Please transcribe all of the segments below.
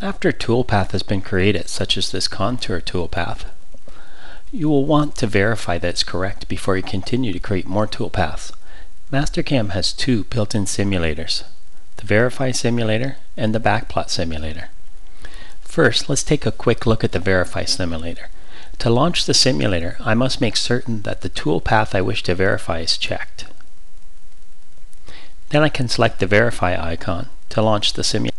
After a toolpath has been created, such as this contour toolpath, you will want to verify that it's correct before you continue to create more toolpaths. Mastercam has two built-in simulators, the Verify simulator and the Backplot simulator. First, let's take a quick look at the Verify simulator. To launch the simulator, I must make certain that the toolpath I wish to verify is checked. Then I can select the Verify icon to launch the simulator.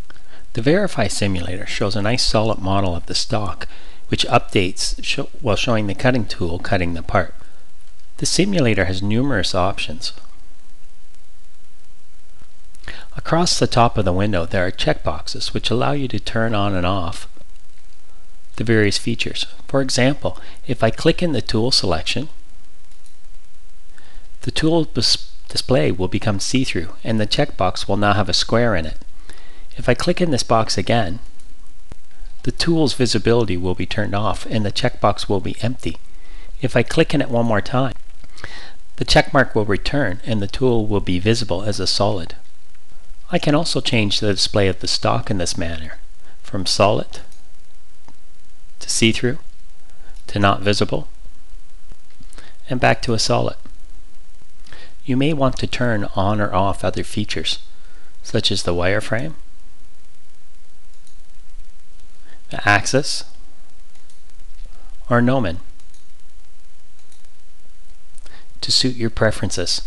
The Verify simulator shows a nice solid model of the stock which updates while showing the cutting tool cutting the part. The simulator has numerous options. Across the top of the window there are checkboxes which allow you to turn on and off the various features. For example, if I click in the tool selection, the tool display will become see-through and the checkbox will now have a square in it. If I click in this box again, the tool's visibility will be turned off and the checkbox will be empty. If I click in it one more time, the checkmark will return and the tool will be visible as a solid. I can also change the display of the stock in this manner, from solid to see-through to not visible and back to a solid. You may want to turn on or off other features such as the wireframe, the axis, or gnomon to suit your preferences.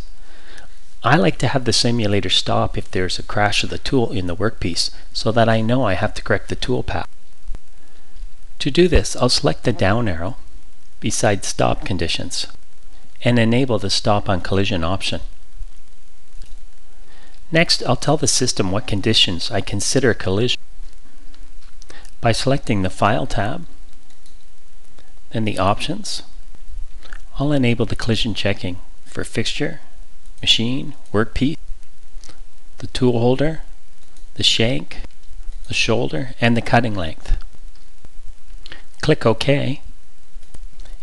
I like to have the simulator stop if there's a crash of the tool in the workpiece so that I know I have to correct the tool path. To do this, I'll select the down arrow beside Stop Conditions and enable the Stop on Collision option. Next, I'll tell the system what conditions I consider collision by selecting the File tab, then the Options. I'll enable the collision checking for fixture, machine, workpiece, the tool holder, the shank, the shoulder, and the cutting length. Click OK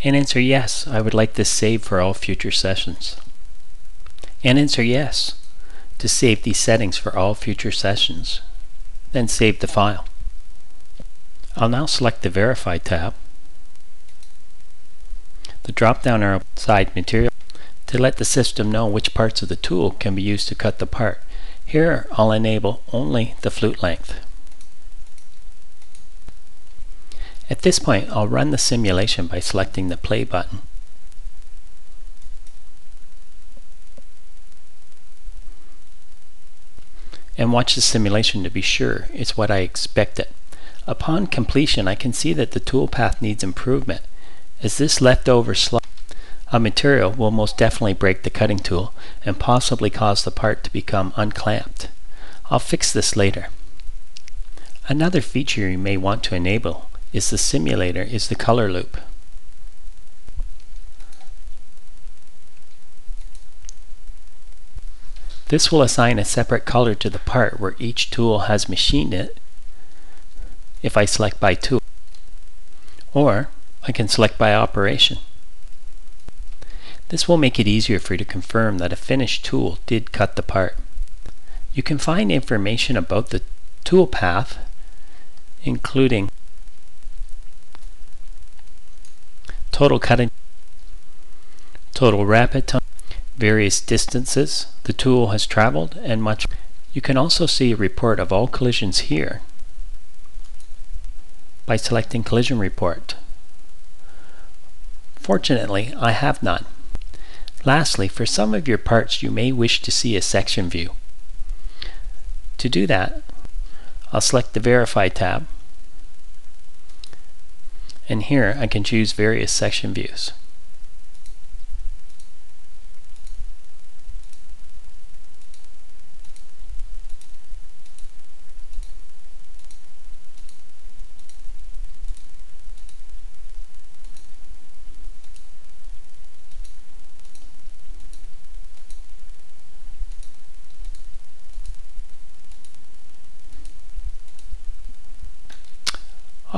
and answer yes, I would like this saved for all future sessions. And answer yes to save these settings for all future sessions. Then save the file. I'll now select the Verify tab, the drop-down arrow side material to let the system know which parts of the tool can be used to cut the part. Here I'll enable only the flute length. At this point, I'll run the simulation by selecting the play button. And watch the simulation to be sure it's what I expected. Upon completion, I can see that the toolpath needs improvement, as this leftover slot of material will most definitely break the cutting tool and possibly cause the part to become unclamped. I'll fix this later. Another feature you may want to enable is the simulator, is the color loop. This will assign a separate color to the part where each tool has machined it if I select by tool. Or I can select by operation. This will make it easier for you to confirm that a finished tool did cut the part. You can find information about the tool path including total cutting, total rapid time, various distances the tool has traveled, and much. You can also see a report of all collisions here by selecting Collision Report. Fortunately, I have none. Lastly, for some of your parts you may wish to see a section view. To do that, I'll select the Verify tab and here I can choose various section views.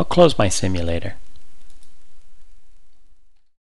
I'll close my simulator.